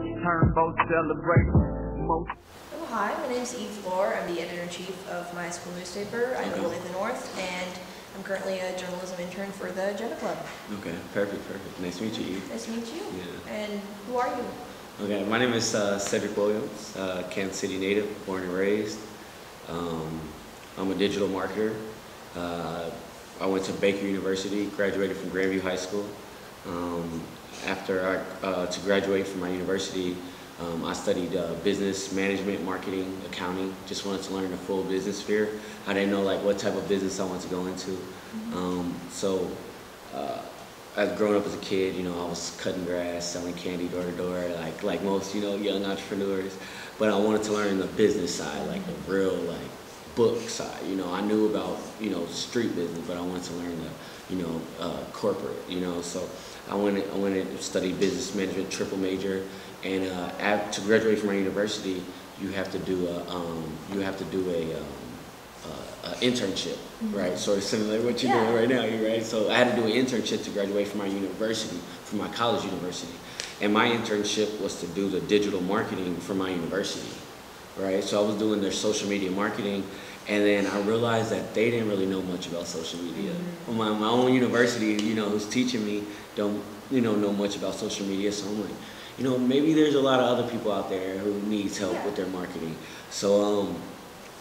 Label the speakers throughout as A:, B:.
A: Turnboat celebrate most.
B: Oh, hi, my name is Eve Loehrer. I'm the editor-in-chief of my school newspaper. I
C: Okay.
B: live in the North, and I'm currently a journalism intern for the Jegna Klub.
C: Okay, perfect, perfect. Nice to meet you, Eve.
B: Nice to meet you.
C: Yeah.
B: And who are you?
C: Okay, my name is uh, Cedric Williams, uh, Kansas City native, born and raised. Um, I'm a digital marketer. Uh, I went to Baker University, graduated from Grandview High School. Um, after I, uh, to graduate from my university, um, I studied uh, business management, marketing, accounting. Just wanted to learn the full business sphere. I didn't know like what type of business I wanted to go into. Um, so uh, as growing up as a kid, you know, I was cutting grass, selling candy door to door, like like most, you know, young entrepreneurs. But I wanted to learn the business side, like the real like book side. You know, I knew about you know street business, but I wanted to learn the you know uh, corporate. You know, so I went I went and studied business management, triple major, and uh, to graduate from our university, you have to do a um, you have to do a um, uh, uh, internship, right? Sort of similar to what you're
B: Yeah.
C: doing right now, you right? So I had to do an internship to graduate from my university, from my college university, and my internship was to do the digital marketing for my university, right? So I was doing their social media marketing, and then I realized that they didn't really know much about social media. My, my own university, you know, who's teaching me don't, you know, know much about social media. So I'm like, you know, maybe there's a lot of other people out there who needs help
B: Yeah.
C: with their marketing. So um,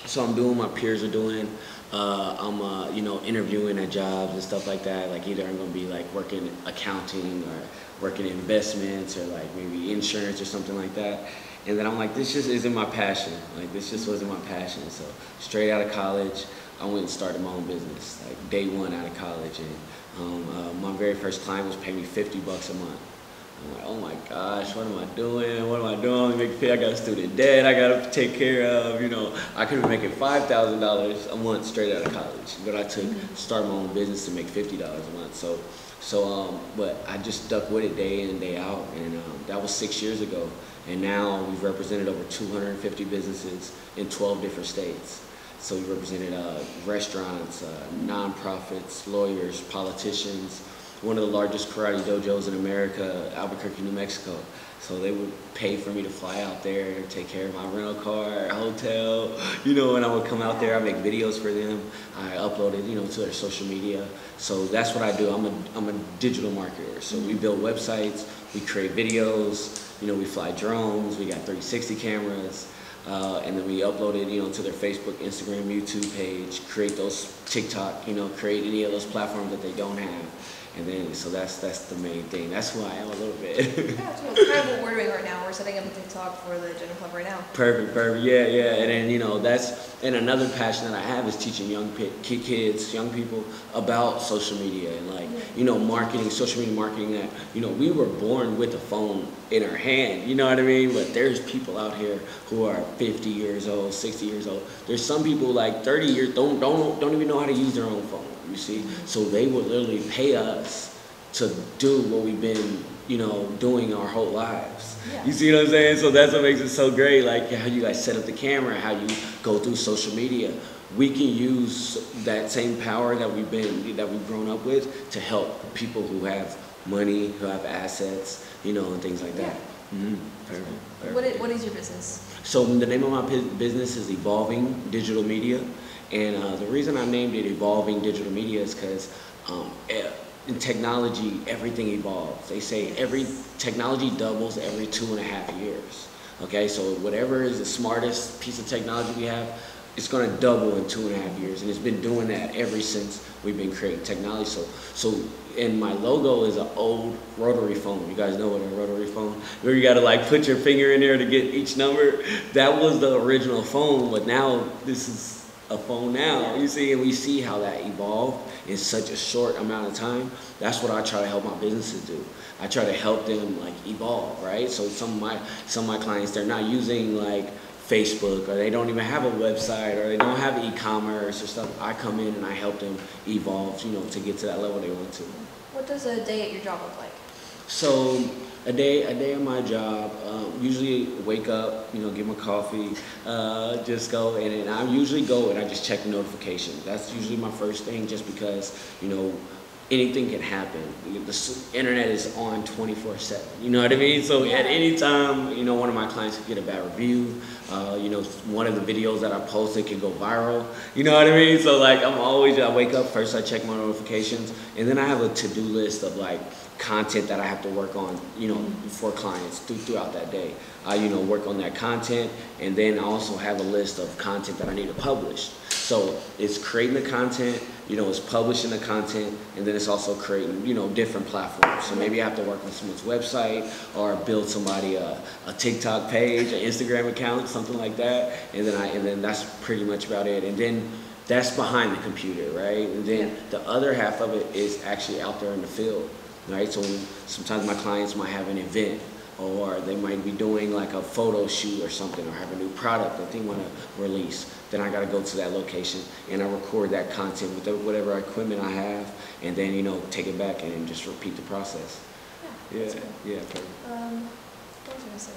C: so I'm doing what my peers are doing. Uh, I'm, uh, you know, interviewing at jobs and stuff like that. Like either I'm gonna be like working accounting or working investments or like maybe insurance or something like that. And then I'm like, this just isn't my passion. Like this just wasn't my passion. So straight out of college, I went and started my own business. Like day one out of college, and um, uh, my very first client was paying me 50 bucks a month. I'm like, oh my gosh, what am I doing? What am I doing? Make pay. I got student debt. I gotta take care of. You know, I could be making five thousand dollars a month straight out of college, but I took start my own business to make fifty dollars a month. So, so um, but I just stuck with it day in and day out, and um, that was six years ago. And now we've represented over 250 businesses in 12 different states. So we represented uh, restaurants, uh, nonprofits, lawyers, politicians, one of the largest karate dojos in America, Albuquerque, New Mexico. So they would pay for me to fly out there, take care of my rental car, hotel, you know, and I would come out there, I make videos for them. I upload it, you know, to their social media. So that's what I do. I'm a, I'm a digital marketer. So we build websites, we create videos, you know, we fly drones, we got 360 cameras. Uh, and then we upload it, you know, to their Facebook, Instagram, YouTube page, create those TikTok, you know, create any of those platforms that they don't have. And then, so that's that's the main thing. That's who I am a little bit.
B: Yeah, cool. kind of what we're doing right now. We're setting up a TikTok for the Jegna Klub right now.
C: Perfect, perfect. Yeah, yeah. And then, you know, that's, and another passion that I have is teaching young kids, young people about social media and like, you know, marketing, social media marketing that, you know, we were born with a phone in our hand, you know what I mean? But there's people out here who are 50 years old, 60 years old. There's some people like 30 years, don't, don't, don't even know how to use their own phone, you see? So they would literally pay us to do what we've been, you know, doing our whole lives.
B: Yeah.
C: You see what I'm saying? So that's what makes it so great. Like how you guys set up the camera, how you go through social media. We can use that same power that we've been that we've grown up with to help people who have money, who have assets, you know, and things like that. hmm Perfect. perfect.
B: What is, what is your business?
C: So the name of my business is Evolving Digital Media, and uh, the reason I named it Evolving Digital Media is because um, in technology everything evolves. They say every technology doubles every two and a half years. Okay, so whatever is the smartest piece of technology we have, it's going to double in two and a half years, and it's been doing that ever since we've been creating technology. So, so, and my logo is an old rotary phone. You guys know what a rotary phone? Where you got to like put your finger in there to get each number. That was the original phone, but now this is a phone now. You see, and we see how that evolved in such a short amount of time. That's what I try to help my businesses do. I try to help them like evolve, right? So some of my some of my clients they're not using like Facebook or they don't even have a website or they don't have e-commerce or stuff. I come in and I help them evolve, you know, to get to that level they want to.
B: What does a day at your job look like?
C: So a day, a day of my job. Um, usually wake up, you know, get my coffee, uh, just go, and I usually go and I just check the notifications. That's usually my first thing, just because you know anything can happen. The internet is on 24/7. You know what I mean? So at any time, you know, one of my clients could get a bad review. Uh, you know, one of the videos that I posted could go viral. You know what I mean? So like, I'm always I wake up first, I check my notifications, and then I have a to-do list of like content that I have to work on. You know, for clients through, throughout that day. I you know work on that content, and then I also have a list of content that I need to publish. So it's creating the content, you know, it's publishing the content, and then it's also creating, you know, different platforms. So maybe I have to work on someone's website or build somebody a, a TikTok page, an Instagram account, something like that. And then I and then that's pretty much about it. And then that's behind the computer, right? And then the other half of it is actually out there in the field, right? So sometimes my clients might have an event or they might be doing like a photo shoot or something or have a new product that they want to release then i got to go to that location and i record that content with whatever equipment i have and then you know take it back and just repeat the process
B: Yeah.
C: yeah
B: cool.
C: yeah.
B: Um, what was I gonna say?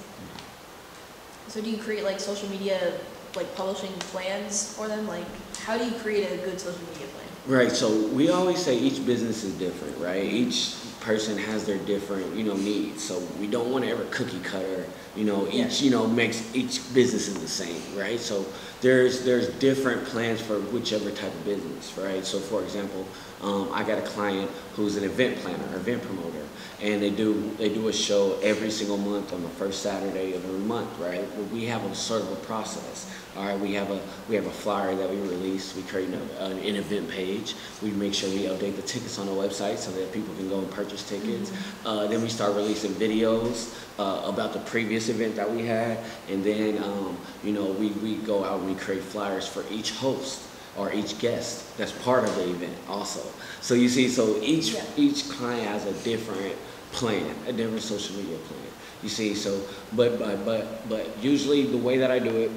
B: So do you create like social media, like publishing plans for them? Like, how do you create a good social media plan?
C: Right, so we always say each business is different, right? Each person has their different, you know, needs. So we don't want to ever cookie cutter, you know, each, you know, makes each business is the same, right? So there's there's different plans for whichever type of business, right? So for example, um, I got a client who's an event planner, event promoter, and they do they do a show every single month on the first Saturday of every month, right? Well, we have a sort of a process. All right, we have a we have a flyer that we release. We create an, an, event page. We make sure we update the tickets on the website so that people can go and purchase tickets. Uh, then we start releasing videos uh, about the previous event that we had, and then um, you know we, we go out and we create flyers for each host or each guest that's part of the event also. So you see, so each
B: Yeah.
C: each client has a different plan, a different social media plan. You see, so but but but but usually the way that I do it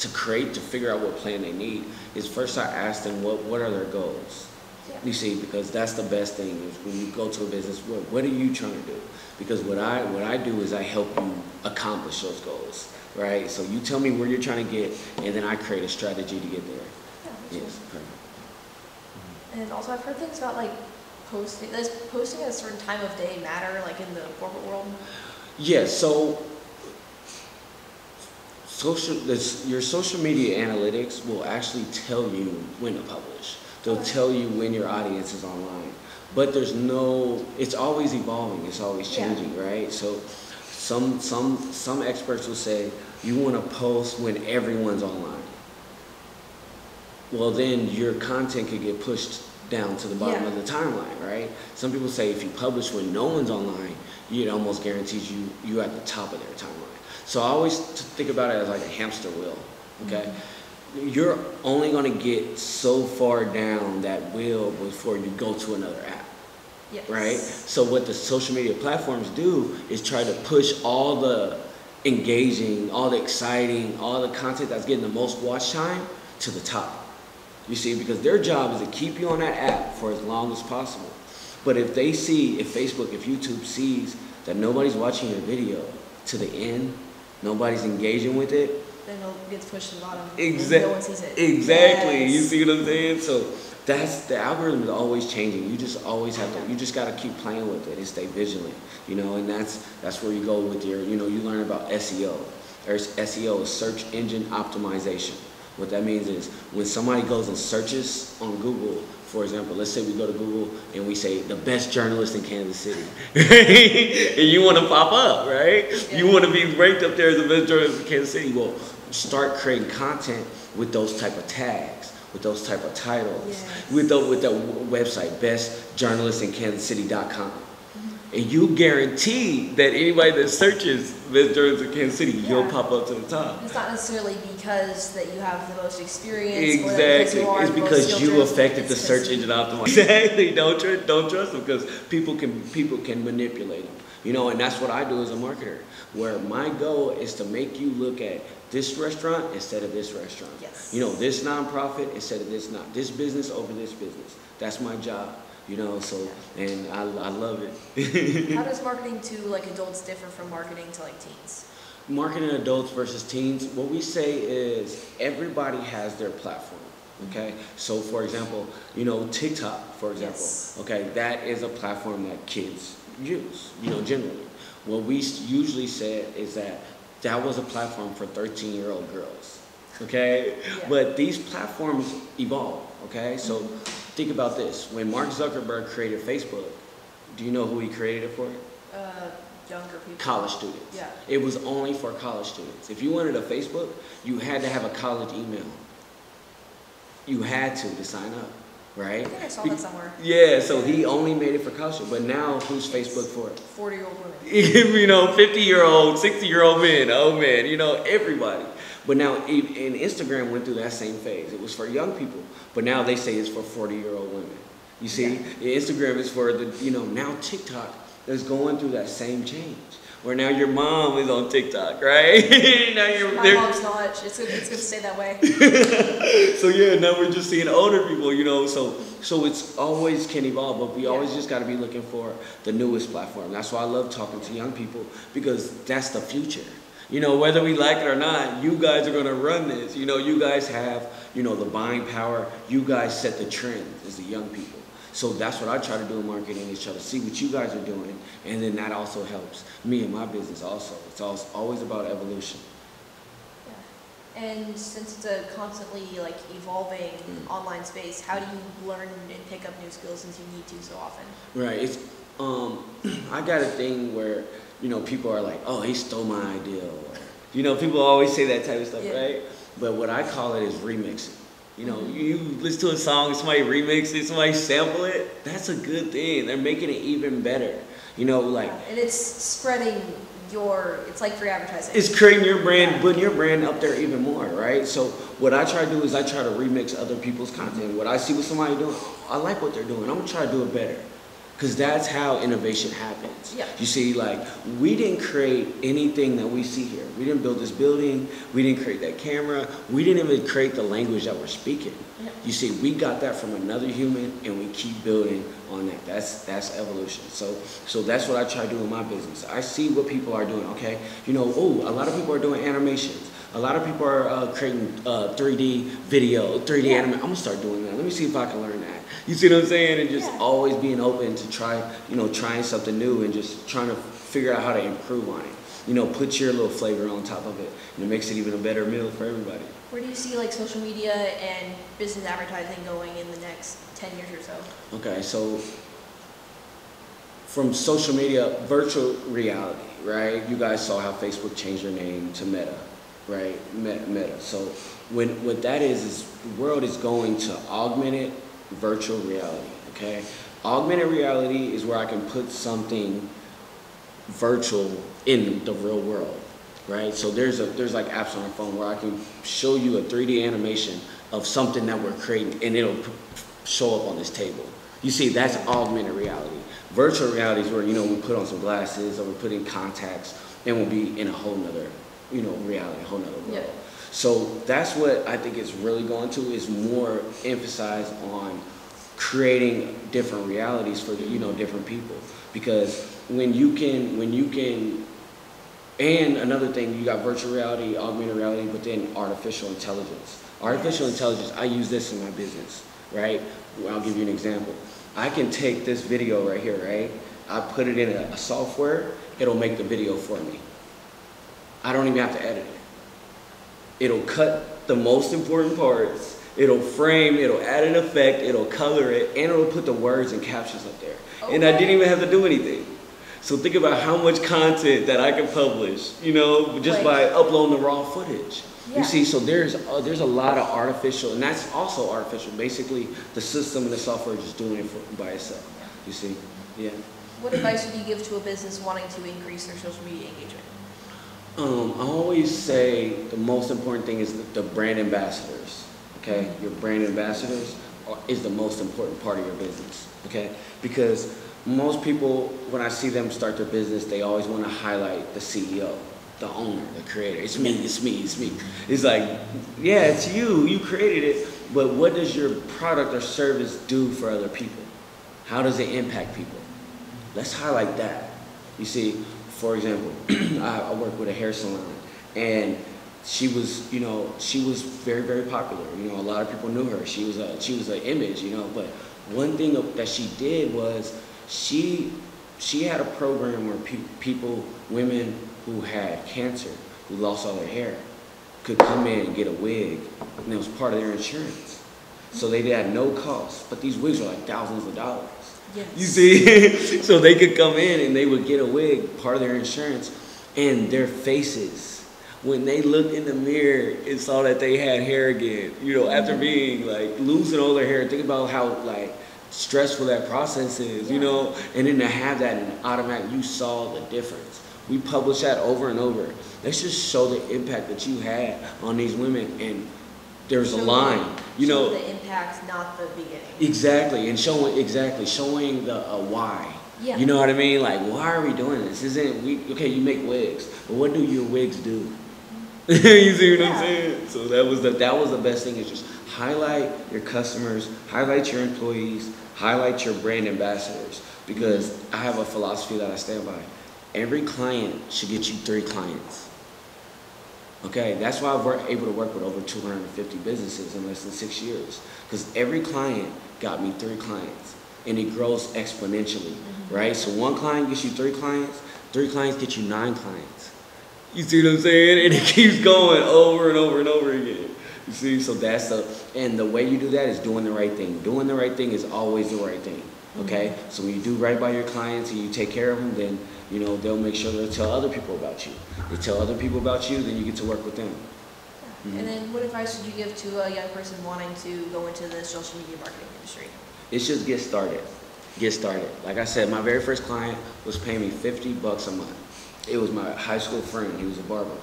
C: to create to figure out what plan they need is first I ask them what what are their goals. You see, because that's the best thing is when you go to a business, what, what are you trying to do? Because what I what I do is I help you accomplish those goals, right? So you tell me where you're trying to get, and then I create a strategy to get there.
B: Yeah,
C: Yes, perfect.
B: And also, I've heard things about like posting. Does posting at a certain time of day matter, like in the corporate world?
C: Yes, so social, this, your social media analytics will actually tell you when to publish. They'll tell you when your audience is online. But there's no, it's always evolving, it's always
B: Yeah.
C: changing, right? So some, some, some experts will say you want to post when everyone's online. Well, then your content could get pushed down to the bottom
B: Yeah.
C: of the timeline, right? Some people say if you publish when no one's online, it almost guarantees you you at the top of their timeline. So I always think about it as like a hamster wheel. Okay, mm-hmm. you're only going to get so far down that wheel before you go to another app
B: Yes.
C: right? So what the social media platforms do is try to push all the engaging, all the exciting, all the content that's getting the most watch time to the top. You see, because their job is to keep you on that app for as long as possible. But if they see, if Facebook, if YouTube sees that nobody's watching your video to the end, nobody's engaging with it,
B: Then it gets pushed to the bottom.
C: Exactly.
B: No one sees it.
C: Exactly. You see what I'm saying? So that's the algorithm is always changing. You just always have to. You just got to keep playing with it and stay vigilant. You know, and that's that's where you go with your. You know, you learn about SEO. There's SEO is search engine optimization. What that means is when somebody goes and searches on Google, for example, let's say we go to Google and we say the best journalist in Kansas City, and you want to pop up, right? You want to be ranked up there as the best journalist in Kansas City. Well, start creating content with those type of tags, with those type of titles,
B: Yes.
C: with the with the website bestjournalistinkansascity.com. And you guarantee that anybody that searches best journalist in Kansas City, you'll pop up to the top.
B: It's not necessarily because that you have the most experience. Because
C: Exactly. It's because you affected the search engine optimization. Exactly. Don't trust, don't trust them because people can people can manipulate them. You know, and that's what I do as a marketer. Where my goal is to make you look at this restaurant instead of this restaurant.
B: Yes.
C: You know, this nonprofit instead of this not this business over this business. That's my job. You know, so and I, I love it.
B: How does marketing to like adults differ from marketing to like teens?
C: marketing adults versus teens, what we say is everybody has their platform. Okay, so for example, you know TikTok, for example.
B: Yes.
C: Okay, that is a platform that kids use, you know, generally. What we usually said is that that was a platform for 13 year old girls. Okay?
B: Yeah.
C: But these platforms evolve. Okay? So
B: Mhm.
C: Think about this. When Mark Zuckerberg created Facebook, do you know who he created it for?
B: Uh, younger people.
C: College students.
B: Yeah.
C: It was only for college students. If you wanted a Facebook, you had to have a college email. You had to to sign up,
B: I
C: right?
B: think I saw that somewhere.
C: Yeah, so he only made it for college. But now, who's Facebook for?
B: Forty-year-old women.
C: you know, 50 year old, 60 year old men, oh man, you know, everybody. But now, and Instagram went through that same phase. It was for young people, but now they say it's for 40 year old women. You see, Instagram is for the, you know, now TikTok is going through that same change. Where now your mom is on TikTok, right? now you're,
B: My mom's not. It's gonna, it's gonna stay that way.
C: so yeah, now we're just seeing older people, you know. So so it's always can evolve, but we
B: Yeah.
C: always just got to be looking for the newest platform. That's why I love talking to young people because that's the future. You know, whether we like it or not, you guys are gonna run this. You know, you guys have you know the buying power. You guys set the trend as the young people. So that's what I try to do in marketing is try to see what you guys are doing, and then that also helps me and my business also. It's al- always about evolution.
B: Yeah. And since it's a constantly like evolving
C: Mm.
B: online space, how do you learn and pick up new skills since you need to so often?
C: Right. It's um I got a thing where, you know, people are like, Oh, he stole my idea or you know, people always say that type of stuff,
B: Yeah.
C: right? But what I call it is remixing. You know,
B: Mhm.
C: you listen to a song, somebody remix it, somebody sample it, that's a good thing. They're making it even better. You know, like
B: Yeah, And it's spreading your, it's like free advertising.
C: it's creating your brand,
B: Yeah.
C: putting your brand up there even more, right? So what I try to do is I try to remix other people's content. What I see what somebody doing, I like what they're doing. I'm gonna try to do it better. Cause that's how innovation happens.
B: Yeah.
C: You see, like we didn't create anything that we see here. We didn't build this building. We didn't create that camera. We didn't even create the language that we're speaking.
B: Yeah.
C: You see, we got that from another human, and we keep building on that. That's that's evolution. So so that's what I try to do in my business. I see what people are doing. Okay, you know, oh, a lot of people are doing animations. A lot of people are uh, creating uh, 3D video, 3D
B: Yeah.
C: anime. I'm gonna start doing that. Let me see if I can learn that. You see what I'm saying? And just
B: Yeah.
C: always being open to try, you know, trying something new and just trying to figure out how to improve on it. You know, put your little flavor on top of it, and it makes it even a better meal for everybody.
B: Where do you see like social media and business advertising going in the next ten years or so?
C: Okay, so from social media, virtual reality, right? You guys saw how Facebook changed their name to Meta, right? Meta. Meta. So when what that is is the world is going to augmented virtual reality. Okay, augmented reality is where I can put something virtual in the real world, right? So there's a there's like apps on our phone where I can show you a 3D animation of something that we're creating, and it'll show up on this table. You see, that's augmented reality. Virtual reality is where you know we put on some glasses or we put in contacts, and we'll be in a whole nother you know reality, a whole nother world. So that's what I think it's really going to is more emphasize on creating different realities for you know different people. Because when you can when you can and another thing you got virtual reality augmented reality but then artificial intelligence. Artificial
B: Yes.
C: intelligence i use this in my business right? Well, i'll give you an example. I can take this video right here right? I put it in a, a software it'll make the video for me. I don't even have to edit it it'll cut the most important parts. It'll frame it'll add an effect it'll color it and it'll put the words and captions up there. And i didn't even have to do anything. So think about how much content that i can publish you know just by uploading the raw footage.
B: Yeah.
C: you see so there's uh, there's a lot of artificial and that's also artificial. Basically the system and the software just doing it for, by itself. You see? Yeah.
B: What advice would you give to a business wanting to increase their social media engagement?
C: Um, I always say the most important thing is the, the brand ambassadors. Okay, your brand ambassadors are, is the most important part of your business. Okay, because most people, when I see them start their business, they always want to highlight the CEO, the owner, the creator. It's me, it's me, it's me. It's like, yeah, it's you. You created it. But what does your product or service do for other people? How does it impact people? Let's highlight that. You see, for example, I, work with a hair salon, and she was, you know, she was very, very popular. You know, a lot of people knew her. She was a, she was an image, you know. But one thing that she did was she she had a program where pe- people, women who had cancer, who lost all their hair, could come in and get a wig, and it was part of their insurance. So they had no cost, but these wigs are like thousands of dollars.
B: Yes.
C: You see, so they could come in and they would get a wig, part of their insurance, and their faces. When they looked in the mirror and saw that they had hair again, you know, after mm-hmm. being like losing all their hair, think about how like stressful that process is, you know, and then to have that and automatic, you saw the difference. We publish that over and over. Let's just show the impact that you had on these women, and there's a line, you know.
B: the impact, not the beginning.
C: Exactly, and showing exactly showing the uh, why.
B: Yeah.
C: You know what I mean? Like, why are we doing this? Isn't we okay? You make wigs, but what do your wigs do? you see what
B: Yeah.
C: I'm saying? So that was the that was the best thing is just highlight your customers, highlight your employees, highlight your brand ambassadors. Because I have a philosophy that I stand by. Every client should get you three clients. Okay, that's why we're able to work with over 250 businesses in less than six years. Because every client got me three clients, and it grows exponentially, mm-hmm. right? So one client gets you three clients, three clients get you nine clients. You see what I'm saying? And it keeps going over and over and over again. You see, so that's the and the way you do that is doing the right thing. Doing the right thing is always the right thing. Okay, so when you do right by your clients and you take care of them, then you know they'll make sure they'll tell other people about you. They tell other people about you, then you get to work with them. Mhm.
B: And then what advice would you give to a young person wanting to go into the social media marketing industry?
C: It's just get started. Get started. Like I said, my very first client was paying me 50 bucks a month. It was my high school friend. He was a barber.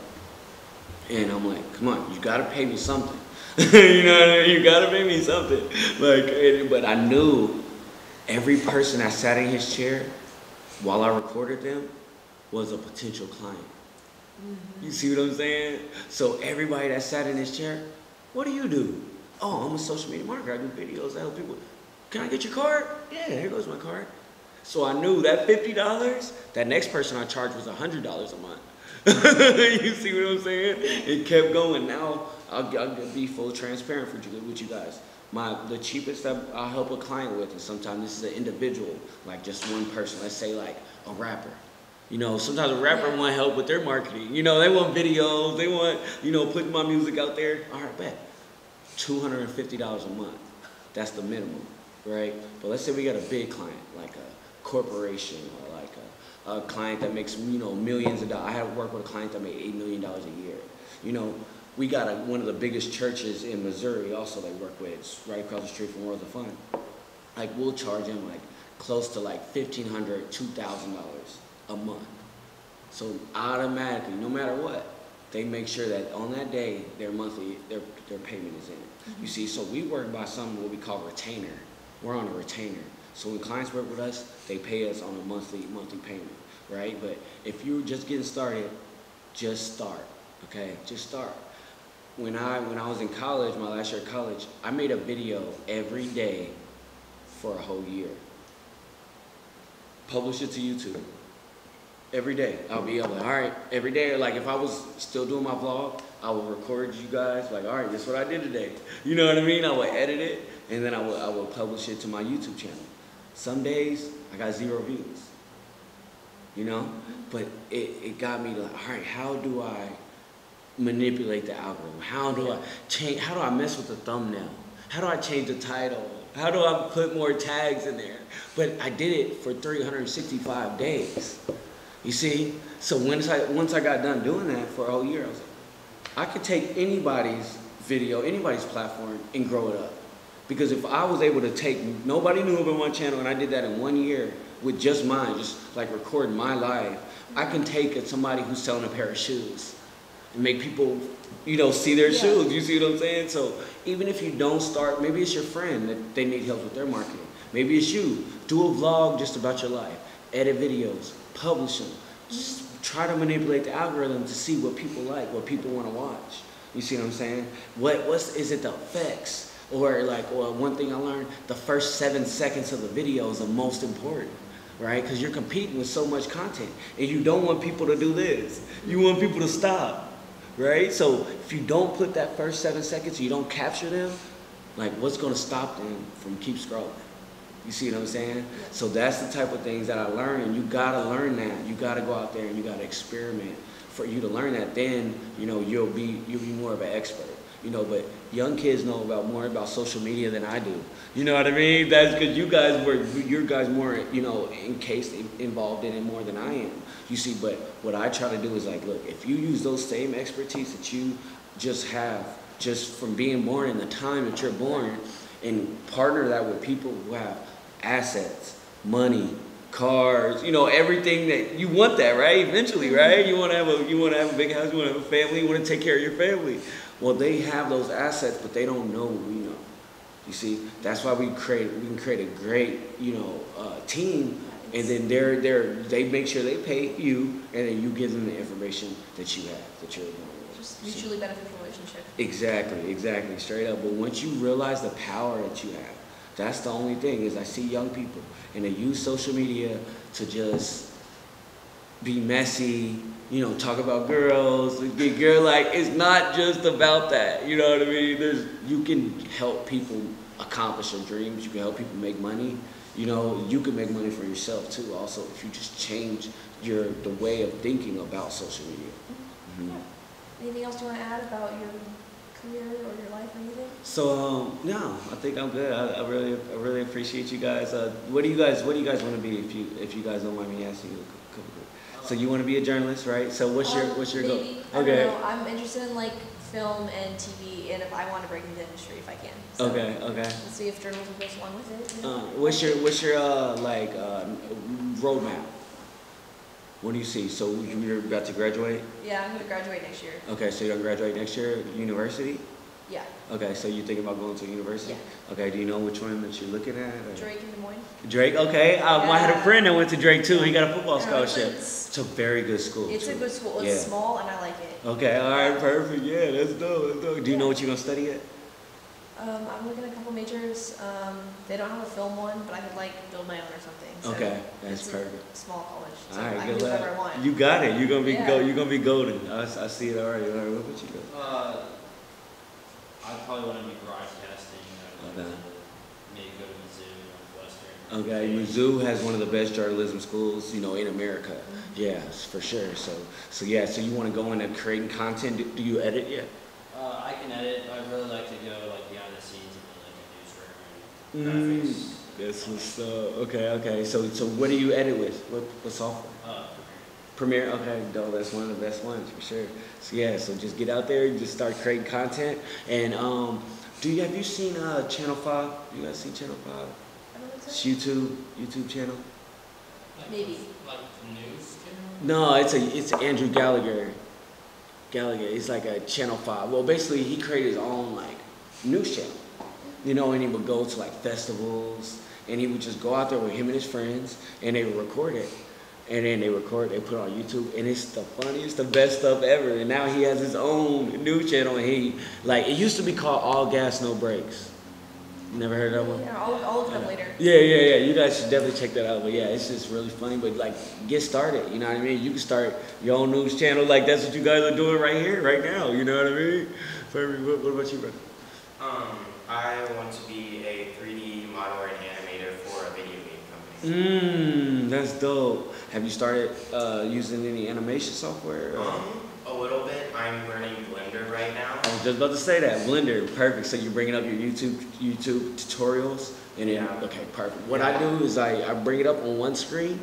C: And I'm like, come on, you gotta pay me something. you know what I mean? You gotta pay me something. Like, but I knew every person that sat in his chair while I recorded them was a potential client. Mm-hmm. You see what I'm saying? So everybody that sat in his chair, what do you do? Oh, I'm a social media marketer. I do videos. I help people. Can I get your card? Yeah, here goes my card. So I knew that fifty dollars, that next person I charged was hundred dollars a month. you see what I'm saying? It kept going. Now I'll, I'll be full transparent for you, with you guys. My the cheapest that I'll help a client with, and sometimes this is an individual, like just one person. Let's say like a rapper. You know, sometimes a rapper
B: Yeah.
C: want help with their marketing. You know, they want videos, they want, you know, putting my music out there. All right, bet. $250 a month. That's the minimum, right? But let's say we got a big client, like a corporation or like a, a client that makes, you know, millions of dollars. I had worked with a client that made $8 million a year. You know, we got a, one of the biggest churches in Missouri also they work with. It's right across the street from World of Fun. Like, we'll charge them like close to like $1,500, $2,000 a month. So automatically, no matter what, they make sure that on that day their monthly their their payment is in. Mm-hmm. You see, so we work by something what we call retainer. We're on a retainer. So when clients work with us, they pay us on a monthly monthly payment, right? But if you're just getting started, just start. Okay, just start. When I when I was in college, my last year of college, I made a video every day for a whole year. Publish it to YouTube. Every day, I'll be like, all right, every day, like if I was still doing my vlog, I would record you guys, like, all right, this is what I did today. You know what I mean? I would edit it, and then I would, I would publish it to my YouTube channel. Some days, I got zero views, you know? But it, it got me like, all right, how do I manipulate the algorithm? How do I change, how do I mess with the thumbnail? How do I change the title? How do I put more tags in there? But I did it for 365 days. You see? So once I once I got done doing that for a whole year, I was like, I could take anybody's video, anybody's platform, and grow it up. Because if I was able to take nobody knew about my channel, and I did that in one year with just mine, just like recording my life, I can take somebody who's selling a pair of shoes and make people, you know, see their
B: Yeah.
C: shoes. You see what I'm saying? So even if you don't start, maybe it's your friend that they need help with their marketing. Maybe it's you. Do a vlog just about your life. Edit videos. Publish them. Just try to manipulate the algorithm to see what people like, what people want to watch. You see what I'm saying? What what's is it the effects? Or like well, one thing I learned, the first seven seconds of the video is the most important. Right? Because you're competing with so much content. And you don't want people to do this. You want people to stop. Right? So if you don't put that first seven seconds, you don't capture them, like what's gonna stop them from keep scrolling? You see what I'm saying? So that's the type of things that I learned, and you gotta learn that. You gotta go out there and you gotta experiment for you to learn that. Then you know you'll be you'll be more of an expert. You know, but young kids know about more about social media than I do. You know what I mean? That's because you guys were your guys more you know encased involved in it more than I am. You see, but what I try to do is like, look, if you use those same expertise that you just have just from being born in the time that you're born, and partner that with people who have assets, money, cars, you know, everything that you want that, right? Eventually, right? You want to have a you want to have a big house, you want to have a family, you want to take care of your family. Well, they have those assets, but they don't know what we know. You see, that's why we create we can create a great, you know, uh, team and then they're they're they make sure they pay you and then you give them the information that you have that you're going with.
B: Just mutually beneficial relationship.
C: Exactly, exactly, straight up. But once you realize the power that you have, that's the only thing is I see young people and they use social media to just be messy, you know, talk about girls, get girl like it's not just about that. You know what I mean? There's you can help people accomplish their dreams, you can help people make money. You know, you can make money for yourself too also if you just change your the way of thinking about social media. Mhm.
B: Anything else you want to add about your career or your life or anything?
C: So um, no, I think I'm good. I, I really, I really appreciate you guys. Uh, what do you guys, what do you guys want to be if you, if you guys don't mind me asking you? a couple of- So you want to be a journalist, right? So what's your,
B: Um,
C: what's your goal?
B: maybe. I
C: Okay.
B: don't know. I'm interested in like film and TV, and if I want to break into the industry, if I can. So
C: Okay, okay.
B: We'll see if journalism goes along with it. you
C: Uh, what's your, what's your uh, like uh, roadmap? What do you see? So you're about to graduate?
B: Yeah, I'm gonna graduate next year.
C: Okay, so you're gonna graduate next year, university?
B: Yeah,
C: Okay, so you're thinking about going to university? Okay, do you know which one that you're looking at? or-
B: Drake in Des Moines.
C: Drake, okay. Um, I had a friend that went to Drake too. He got a football
B: I
C: scholarship.
B: It's,
C: It's a very good school.
B: it's a
C: too.
B: good school. It's
C: Yeah.
B: small, and I like it.
C: Okay, all right, perfect. Yeah, that's dope. That's dope. Do you know what you're gonna study yet?
B: Um, I'm looking at a couple majors. Um, they don't have a film one, but I could like build my own or something. So
C: Okay, that's
B: it's a
C: perfect.
B: Small college, so
C: All right,
B: I can
C: good
B: do whatever I
C: luck.
B: want.
C: You got it. You're gonna be go. You're gonna be golden. I, I see it already. All right, what about you? Go?
D: Uh, I probably want to be broadcasting. I'd like
C: Okay.
D: to maybe go to Mizzou, Northwestern.
C: Okay, Mizzou has one of the best journalism schools, you know, in America.
B: Mm-hmm.
C: Yes, for sure. So, so yeah. So you want to go into creating content? Do, do you edit yet?
D: Uh, I can edit. I'd really like to go like behind the scenes in like a
C: Mm,
D: newsroom and graphics.
C: That's what's up. Okay, okay. So, so what do you edit with? What, what software? Premiere, okay, no, that's one of the best ones for sure. So yeah, so just get out there, just start creating content. And um, do you have you seen uh, Channel Five? You guys see Channel Five?
B: I don't think
C: It's. YouTube, YouTube channel.
D: like,
B: Maybe.
D: Like news channel?
C: No, it's a it's Andrew Callaghan. Callaghan, He's like a Channel Five. Well, basically, he created his own like news channel. You know, and he would go to like festivals, and he would just go out there with him and his friends, and they would record it. And then they record, they put it on YouTube, and it's the funniest, the best stuff ever. And now he has his own news channel, and he like it used to be called All Gas No Brakes. You never heard of that one?
B: Yeah, I'll, I'll look it up later.
C: Yeah, yeah, yeah. You guys should definitely check that out. But yeah, it's just really funny. But like, get started. You know what I mean? You can start your own news channel. Like that's what you guys are doing right here, right now. You know what I mean? Perfect. What, what about you, bro?
E: Um, I want to be a 3D modeler and animator for a video game company.
C: Mmm, that's dope. Have you started uh, using any animation software?
E: Um, a little bit. I'm learning Blender right now.
C: I was just about to say that Blender, perfect. So you're bringing up your YouTube YouTube tutorials, and then
E: Yeah.
C: okay, perfect. What I do is I, I bring it up on one screen.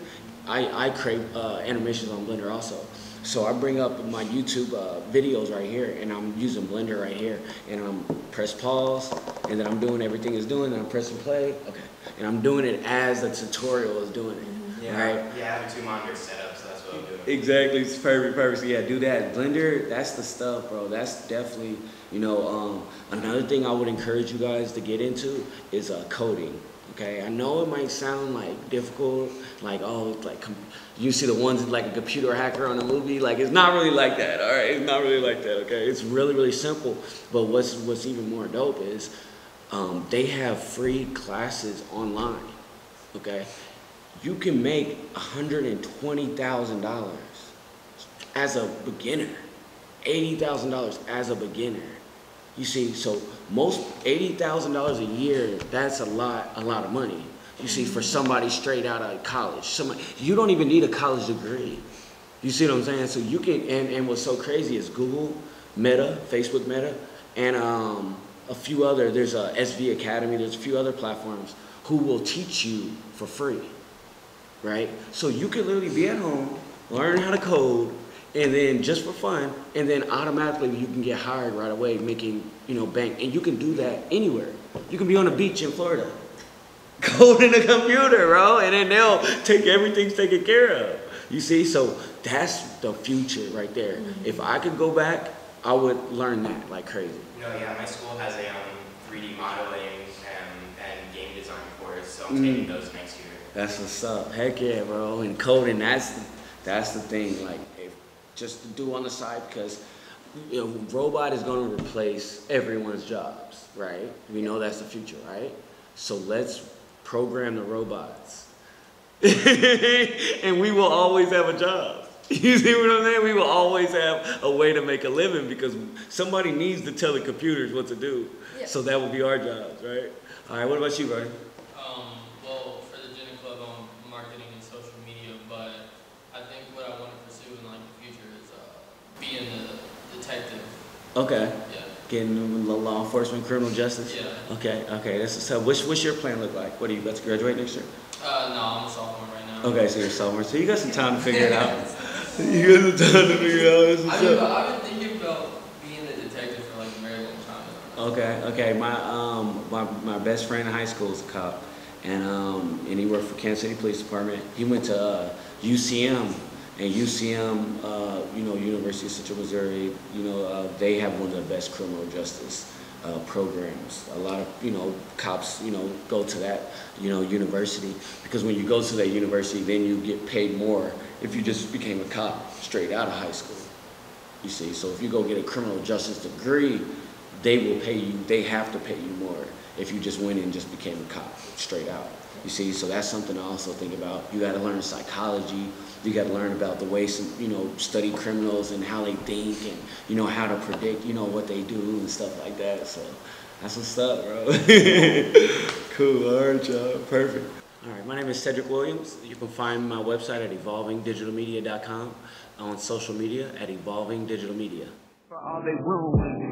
C: I I create uh, animations on Blender also. So I bring up my YouTube uh, videos right here, and I'm using Blender right here, and I'm press pause, and then I'm doing everything it's doing, and I'm pressing play. Okay, and I'm doing it as the tutorial is doing it.
E: Yeah,
C: Right.
E: yeah, I have a two monitor setup, so that's what I'm doing.
C: Exactly, it's perfect, perfect. So yeah, do that. Blender, that's the stuff, bro. That's definitely, you know, um, another thing I would encourage you guys to get into is uh, coding. Okay, I know it might sound like difficult, like oh, like com- you see the ones like a computer hacker on a movie. Like it's not really like that. All right, it's not really like that. Okay, it's really really simple. But what's what's even more dope is um, they have free classes online. Okay, you can make $120,000 as a beginner, $80,000 as a beginner. You see, so most $80,000 a year, that's a lot, a lot of money. You see, for somebody straight out of college, somebody you don't even need a college degree. You see what I'm saying? So you can, and, and what's so crazy is Google, Meta, Facebook Meta, and um, a few other. There's a SV Academy. There's a few other platforms who will teach you for free, right? So you can literally be at home, learn how to code, and then just for fun, and then automatically you can get hired right away, making you know bank, and you can do that anywhere. You can be on a beach in Florida, coding a computer, bro, and then they'll take everything's taken care of. You see, so that's the future right there. If I could go back, I would learn that like crazy.
E: No, yeah, my school has a um, 3D modeling um, and game design course, so I'm
C: Mm.
E: taking those next year.
C: That's what's up. Heck yeah, bro. And coding, that's the, that's the thing. Like, if, just to do on the side because you know, robot is going to replace everyone's jobs, right? We know that's the future, right? So let's program the robots, and we will always have a job. You see what I'm saying? We will always have a way to make a living because somebody needs to tell the computers what to do.
B: Yeah.
C: So that will be our jobs, right? All right. What about you, Brian?
D: Um, well, for the Jegna Klub, I'm marketing and social media, but I think what I want to pursue in like the future is uh, being a detective.
C: Okay.
D: Yeah.
C: Getting law enforcement, criminal justice.
D: Yeah.
C: Okay, okay, that's so. What's what's your plan look like? What are you about to graduate next year?
D: Uh, no, I'm a sophomore right now.
C: Okay, so you're a sophomore, so you got some time to figure it out. you got some time to figure it out. That's
D: I've been. I've been thinking about being a detective for like a very long time.
C: Okay, okay. My um my, my best friend in high school is a cop, and um and he worked for Kansas City Police Department. He went to uh, UCM, and UCM, uh, you know, University of Central Missouri. You know, uh, they have one of the best criminal justice. Uh, programs. A lot of you know cops you know go to that you know university because when you go to that university, then you get paid more if you just became a cop straight out of high school. You see, so if you go get a criminal justice degree, they will pay you, they have to pay you more if you just went and just became a cop straight out. You see, so that's something to also think about. You got to learn psychology. You got to learn about the way some, you know, study criminals and how they think and, you know, how to predict, you know, what they do and stuff like that. So that's what's up, bro. cool. All right, y'all. Perfect. All right, my name is Cedric Williams. You can find my website at evolvingdigitalmedia.com, on social media at Evolving Digital Media.
A: For all they wounds, you